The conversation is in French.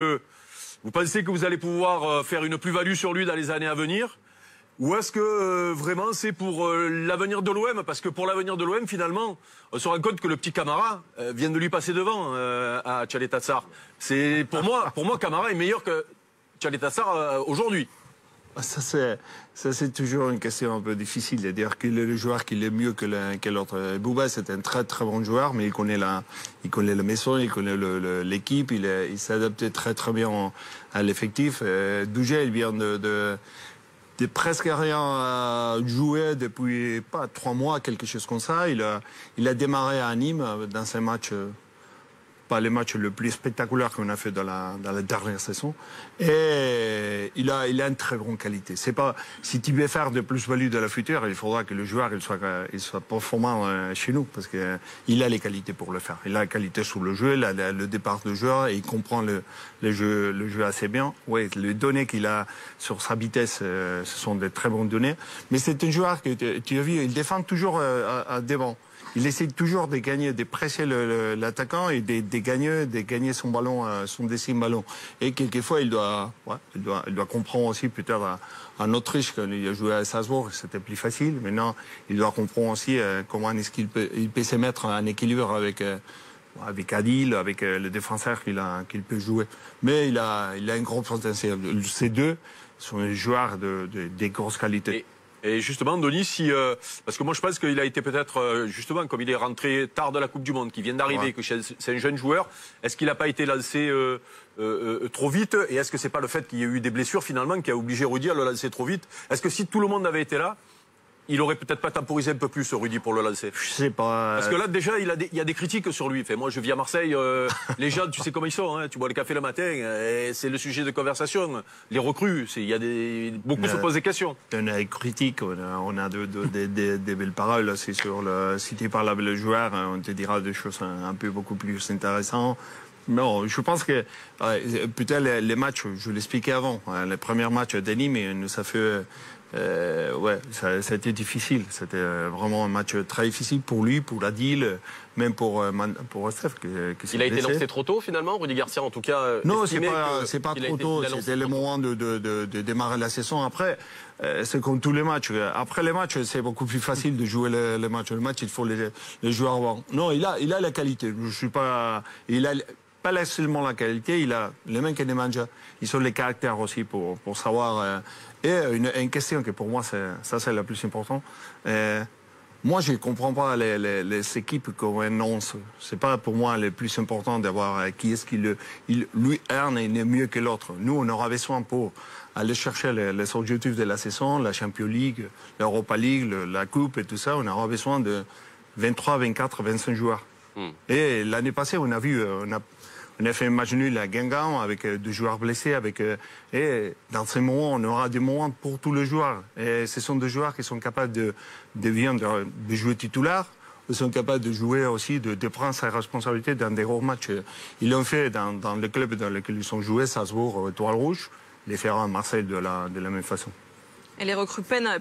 vous pensez que vous allez pouvoir euh, faire une plus-value sur lui dans les années à venir? Ou est-ce que euh, vraiment c'est pour euh, l'avenir de l'OM Parce que pour l'avenir de l'OM, finalement, on se rend compte que le petit Camara vient de lui passer devant à Tchaletassar. C'est pour moi, pour moi, Camara est meilleur que Tchaletassar aujourd'hui. Ah, ça, c'est, toujours une question un peu difficile de dire qu'il est le joueur qui est mieux que, l'autre. Bouba, c'est un très très bon joueur, mais il connaît la, maison, il connaît l'équipe, il, il s'est adapté très très bien à l'effectif. Euh, Douget, il vient de, presque rien jouer depuis pas trois mois, quelque chose comme ça. Il a, démarré à Nîmes dans ses matchs pas les matchs le plus spectaculaire qu'on a fait dans la, dans la dernière saison. Et il a, il a une très grande qualité. C'est pas, si tu veux faire de plus-value de la future, il faudra que le joueur, il soit, il soit performant euh, chez nous, parce que il a les qualités pour le faire. Il a la qualité sur le jeu, il a le départ de joueur, et il comprend le, jeu, assez bien. Oui, les données qu'il a sur sa vitesse, euh, ce sont des très bonnes données. Mais c'est un joueur que tu as vu, il défend toujours euh, à, à devant il essaie toujours de gagner, de presser l'attaquant et de, gagner, de gagner son ballon, euh, son décime ballon. Et quelquefois, il doit, ouais, il doit, il doit comprendre aussi peut-être en Autriche quand il a joué à Salzbourg, c'était plus facile. Maintenant, il doit comprendre aussi euh, comment est-ce qu'il peut, il peut se mettre en équilibre avec. Euh, avec Adil, avec le défenseur qu'il peut jouer. Mais il a, il a un grand potentiel. Ces deux sont des joueurs de, de, grosses qualités. Justement, Denis, si, euh, parce que moi je pense qu'il a été peut-être, euh, justement, comme il est rentré tard de la Coupe du Monde, qui vient d'arriver, que c'est un jeune joueur, est-ce qu'il n'a pas été lancé euh, trop vite? Et est-ce que c'est pas le fait qu'il y ait eu des blessures finalement qui a obligé Rudy à le lancer trop vite? Est-ce que si tout le monde avait été là, il aurait peut-être pas temporisé un peu plus, Rudy, pour le lancer. Je sais pas. Parce que là, déjà, il, a il y a des critiques sur lui. Fait, moi, je vis à Marseille. Euh, les gens, tu sais comment ils sont. Hein, tu bois le café le matin. et c'est le sujet de conversation. Les recrues, il y a des beaucoup se posent des questions. On a des critiques. On a, on a de, des belles paroles. C'est sur le. Si tu parles avec le joueur, hein, on te dira des choses un, peu beaucoup plus intéressantes. Non, je pense que peut-être les, matchs, je l'expliquais avant, hein, les premiers matchs à mais nous a fait euh, ouais, ça, ça, a été difficile. C'était euh, vraiment un match très difficile pour lui, pour la deal, même pour euh, pour Steph. Que, que il a été lancé trop tôt finalement, Rudy Garcia en tout cas. Euh, non, c'est pas c'est pas trop tôt. C'était le moment de, de, de, de, démarrer la saison. Après, c'est comme tous les matchs. Après les matchs, c'est beaucoup plus facile de jouer le, le match. Le match, il faut les, les joueurs avant. Non, il a il a la qualité. Je suis pas. Il a pas seulement la qualité, il a les mains qui les mangent. Ils ont les caractères aussi pour, pour savoir. Euh, et une, une, question que pour moi, ça c'est la plus importante. Euh, moi, je ne comprends pas les, équipes qu'on annonce. C'est pas pour moi le plus important d'avoir euh, qui est-ce qui le, lui, Erne est mieux que l'autre. Nous, on aura besoin pour aller chercher les, les, objectifs de la saison, la Champions League, l'Europa League, la Coupe et tout ça. On aura besoin de 23, 24, 25 joueurs. Hmm. Et l'année passée, on a vu, on a on a fait un match nul à Guingamp avec euh, deux joueurs blessés. Avec, euh, et dans ces moments, on aura des moments pour tous les joueurs. Et ce sont des joueurs qui sont capables de, jouer titulaire. Ils sont capables de jouer aussi, de, prendre sa responsabilité dans des gros matchs. Ils l'ont fait dans, dans le club dans lequel ils sont joués, Salzbourg, Toile Rouge, les Ferrand, Marseille de la, de la même façon. Et les recrues peinent,